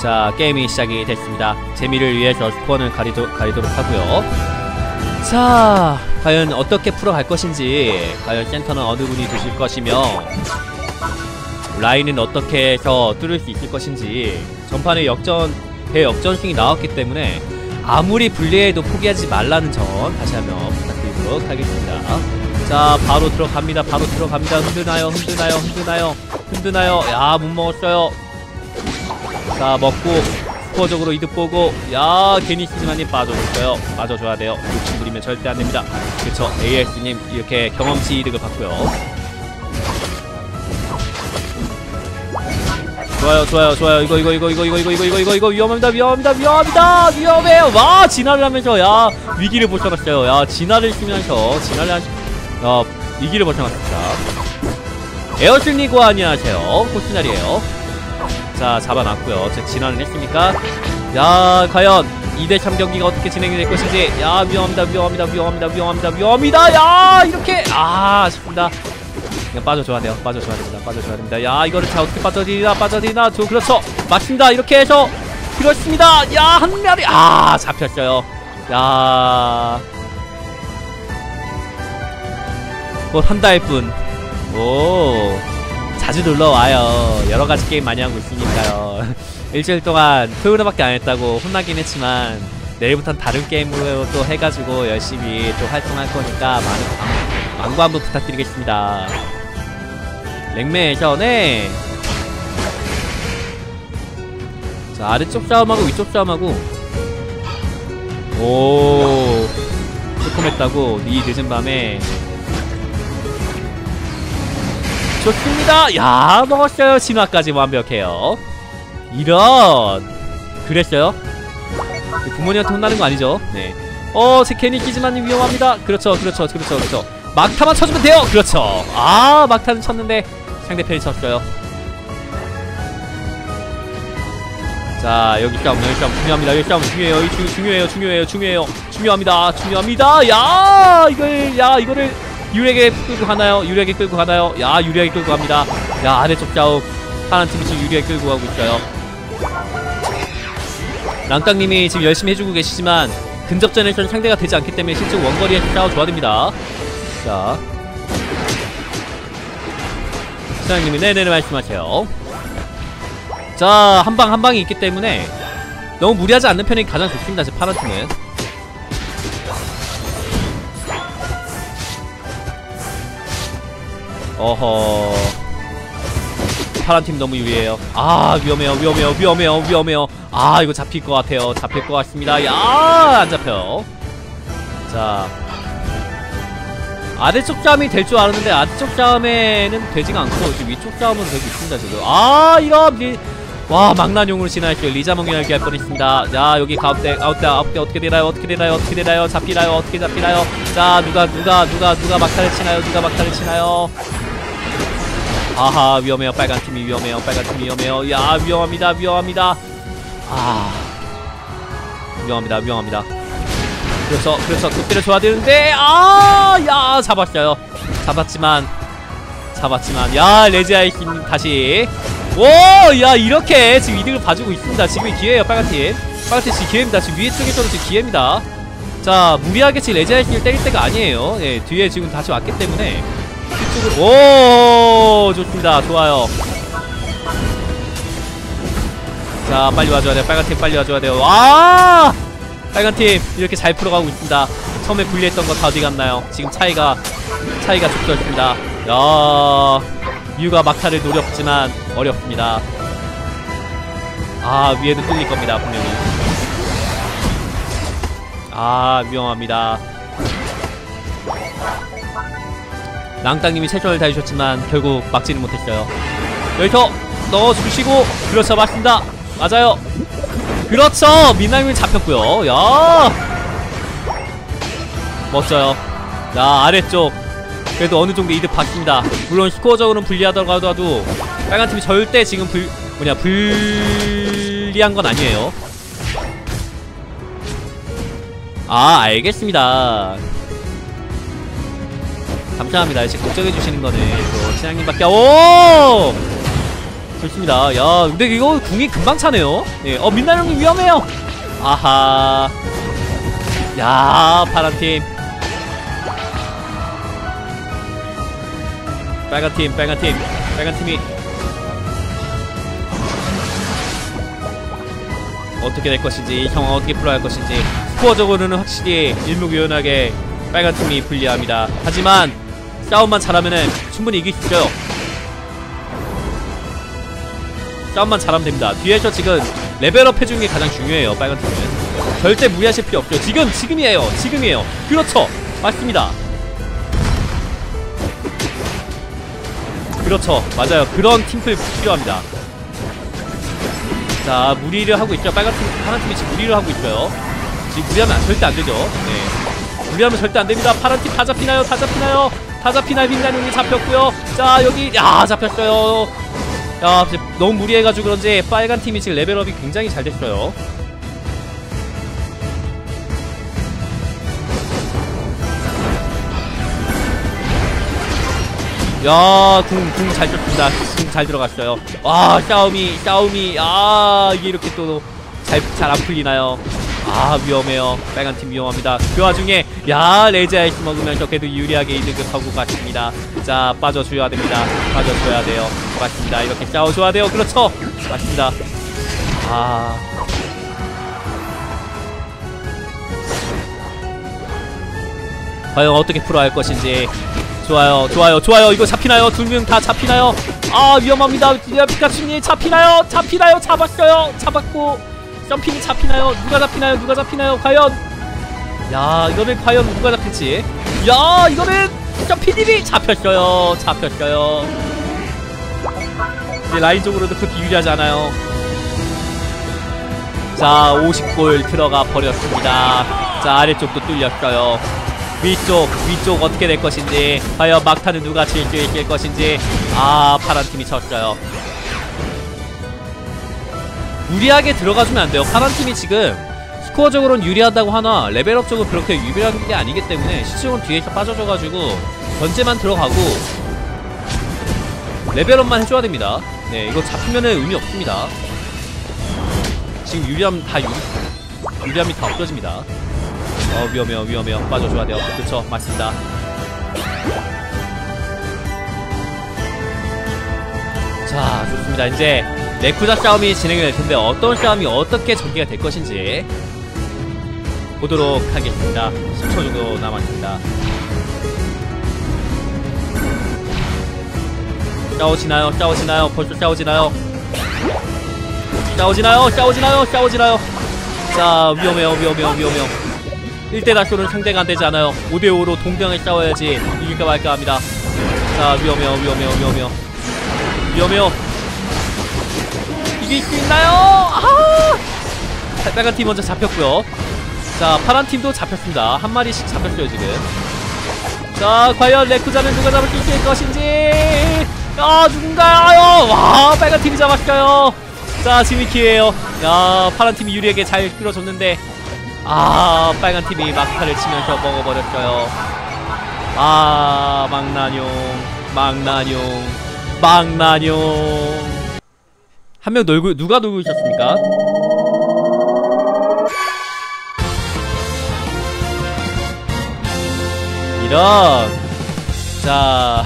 자 게임이 시작이 됐습니다. 재미를 위해서 스코어는 가리도, 가리도록 하고요. 자 과연 어떻게 풀어갈 것인지 과연 센터는 어느 분이 두실 것이며 라인은 어떻게 해서 뚫을 수 있을 것인지 전판에 역전 대역전승이 나왔기 때문에 아무리 불리해도 포기하지 말라는 점 다시 한번 부탁드리도록 하겠습니다. 자 바로 들어갑니다. 바로 들어갑니다. 흔드나요? 흔드나요? 흔드나요? 흔드나요? 야 못 먹었어요 자 먹고 스코어적으로 이득 보고 야 괜히 시즈만님 빠져줬어요. 빠져줘야 돼요. 욕심 부리면 절대 안됩니다. 그쵸? AS님 이렇게 경험치 이득을 받고요. 좋아요 좋아요 좋아요. 이거 이거 이거 이거 이거 이거 이거 이거 이거 이거 위험합니다 위험합니다 위험합니다. 위험해요. 와 진화를 하면서 야 위기를 벗어났어요. 야 진화를 쓰면서 진화를 하... 야 위기를 벗어났습니다. 에어슬리고 안녕하세요. 코스날이에요 자 잡아놨고요. 제 진화는 했습니까? 야 과연 2대3 경기가 어떻게 진행이 될 것인지. 야 위험합니다 위험합니다 위험합니다 위험합니다 위험합니다. 야 이렇게. 아 아쉽습니다. 그냥 빠져줘야 돼요. 빠져줘야 됩니다. 빠져줘야 됩니다. 야 이거를 자 어떻게 빠져들이나 빠져들이나. 저 그렇죠. 맞습니다. 이렇게 해서 그렇습니다. 야 한 마리. 아 잡혔어요. 야. 곧한 달뿐. 오 자주 놀러와요. 여러가지 게임 많이 하고 있으니까요. 일주일 동안 토요일밖에 안 했다고 혼나긴 했지만 내일부터는 다른 게임으로 또 해가지고 열심히 또 활동할 거니까 많은 광고 한번 부탁드리겠습니다. 네. 자 아래쪽 싸움하고 위쪽 싸움하고. 오! 새콤했다고 이 늦은 밤에 좋습니다 야 먹었어요 진화까지 완벽해요 이런 그랬어요 부모님한테 혼나는 거 아니죠 네 어, 제 괜히 끼지만님 위험합니다. 그렇죠, 그렇죠, 그렇죠, 그렇죠. 막타만 쳐주면 돼요. 그렇죠. 아, 막타는 쳤는데 상대편이 쳤어요. 자, 여기 싸움, 여기 싸움 중요합니다. 여기 싸움 중요해요. 이 중, 중요해요, 중요해요, 중요해요. 중요합니다, 중요합니다. 야, 이걸, 야, 이거를 유리하게 끌고 가나요? 유리하게 끌고 가나요? 야, 유리하게 끌고 갑니다. 야, 아래쪽 싸움 파란 팀이 지금 유리하게 끌고 가고 있어요. 랑땅님이 지금 열심히 해주고 계시지만 근접전에서는 상대가 되지 않기 때문에 실제 원거리에서 싸워 줘야 됩니다. 자. 사장님이 네네네 말씀하세요. 자, 한방 한 방이 있기 때문에 너무 무리하지 않는 편이 가장 좋습니다. 제 파란 팀은. 어허. 파란 팀 너무 유리해요. 아, 위험해요, 위험해요, 위험해요, 위험해요. 아, 이거 잡힐 것 같아요. 잡힐 것 같습니다. 야, 안 잡혀요. 자. 아래쪽 싸움이 될 줄 알았는데 아래쪽 싸움에는 되지가 않고 지금 위쪽 싸움은 되고 있습니다 지금 아 리... 와 망나뇽으로 진화했어요 리자몽이 열기 할 뻔했습니다. 자 여기 가운데 가운데 가운데 어떻게 되나요? 어떻게 되나요? 어떻게 되나요? 잡히나요? 어떻게 잡히나요? 자 누가 누가 누가 누가 막타를 치나요? 누가 막타를 치나요? 아하 위험해요. 빨간 팀이 위험해요. 빨간 팀이 위험해요. 야 위험합니다. 위험합니다. 아 위험합니다. 위험합니다. 그렇죠 그렇죠 또 때려줘야 되는데 아야 잡았어요. 잡았지만 잡았지만 야 레지아이님 다시 오야 이렇게 지금 이득을 봐주고 있습니다. 지금이 기회예요 빨간팀. 빨간팀 지금 기회입니다. 지금 위에 쪽에서도 지금 기회입니다. 자 무리하게 지금 레지아이님을 때릴 때가 아니에요. 예 뒤에 지금 다시 왔기 때문에. 이쪽으로 오 좋습니다. 좋아요. 자 빨리 와줘야 돼요. 빨간팀 빨리 와줘야 돼요. 아 빨간팀 이렇게 잘 풀어가고 있습니다. 처음에 불리했던 거 다 어디 갔나요? 지금 차이가 차이가 좁혀졌습니다. 야 뮤가 막타를 노렸지만 어렵습니다. 아 위에도 뚫릴 겁니다 분명히. 아 위험합니다. 랑땅님이 최선을 다해주셨지만 결국 막지는 못했어요. 여기서 넣어주시고 그렇죠 맞습니다. 맞아요. 그렇죠 민나님이 잡혔고요. 야. 멋져요. 자 아래쪽 그래도 어느 정도 이득 받습니다 물론 스코어적으로는 불리하다고 하더라도 빨간 팀이 절대 지금 불 뭐냐 불리한 건 아니에요 아 알겠습니다 감사합니다 지금 걱정해주시는 거는 또 신앙님밖에 오 좋습니다. 야, 근데 이거 궁이 금방 차네요. 예, 어, 민나룡이 위험해요. 아하. 야, 파란 팀. 빨간 팀, 빨간 팀. 빨간 팀이. 어떻게 될 것인지, 상황 어떻게 풀어야 할 것인지. 스코어적으로는 확실히 일목요연하게 빨간 팀이 불리합니다. 하지만, 싸움만 잘하면은 충분히 이길 수 있어요. 싸움만 잘하면 됩니다. 뒤에서 지금 레벨업 해주는 게 가장 중요해요. 빨간 팀은 절대 무리하실 필요 없죠. 지금 지금이에요. 지금이에요. 그렇죠. 맞습니다. 그렇죠. 맞아요. 그런 팀플 필요합니다. 자 무리를 하고 있죠. 빨간 팀, 파란 팀이 지금 무리를 하고 있어요. 지금 무리하면 절대 안 되죠. 네. 무리하면 절대 안 됩니다. 파란 팀 다 잡히나요? 다 잡히나요? 다 잡히나요? 빛나용이 잡혔고요. 자 여기 야 잡혔어요. 야 너무 무리해가지고 그런지 빨간 팀이 지금 레벨업이 굉장히 잘 됐어요. 야, 궁, 궁 잘 쳤습니다. 궁 잘 들어갔어요. 와, 싸움이, 싸움이, 아, 이게 이렇게 또 잘, 잘 안 풀리나요? 아, 위험해요. 빨간 팀 위험합니다. 그 와중에, 야, 레이즈 아이스 먹으면서 그래도 유리하게 이득하고 갔습니다. 자, 빠져줘야 됩니다. 빠져줘야 돼요. 맞습니다. 이렇게 싸워줘야 돼요. 그렇죠. 맞습니다. 아. 과연 어떻게 풀어야 할 것인지 좋아요 좋아요 좋아요 이거 잡히나요? 두 명 다 잡히나요? 아 위험합니다 야, 피카츄님 잡히나요? 잡히나요? 잡았어요 잡았고 점핑이 잡히나요? 누가 잡히나요? 누가 잡히나요? 과연 야 이거는 과연 누가 잡힐지 야 이거는 점핑님이 잡혔어요 잡혔어요 이제 라인적으로도 그렇게 유리하지 않아요 자 50골 들어가 버렸습니다 자 아래쪽도 뚫렸어요 위쪽 위쪽 어떻게 될 것인지 과연 막타는 누가 칠수 있을 것인지. 아 파란 팀이 졌어요. 무리하게 들어가주면 안 돼요. 파란 팀이 지금 스코어적으로는 유리하다고 하나 레벨업적으로 그렇게 유리한 게 아니기 때문에 시청은 뒤에서 빠져줘가지고 견제만 들어가고 레벨업만 해줘야 됩니다. 네 이거 잡히면은 의미 없습니다. 지금 유리함 다 유리 유리함이 다 없어집니다 어 위험해요 위험해요. 빠져줘야 돼요. 그쵸 맞습니다. 자 좋습니다. 이제 레쿠자 싸움이 진행이 될 텐데 어떤 싸움이 어떻게 전개가 될 것인지 보도록 하겠습니다. 10초 정도 남았습니다. 싸우지나요? 싸우지나요? 벌써 싸우지나요? 싸우지나요? 싸우지나요? 싸우지나요? 자 위험해요 위험해요 위험해요 1대 다쇼는 상대가 안되지 않아요. 5대5로 동등하게 싸워야지 이길까 말까 합니다. 자 위험해요 위험해요 위험해요. 위험해요. 이길 수 있나요? 아! 빨간 팀 먼저 잡혔고요. 자 파란 팀도 잡혔습니다. 한 마리씩 잡혔어요 지금. 자 과연 레쿠자는 누가 잡을 수 있을 것인지. 아 누군가요? 와 빨간 팀이 잡았어요. 자 지금 기회예요. 야 파란 팀이 유리하게 잘 끌어줬는데 아 빨간 팀이 막타를 치면서 먹어버렸어요. 아 망나뇽 망나뇽 망나뇽. 한 명 놀고 누가 놀고 있었습니까? 이런. 자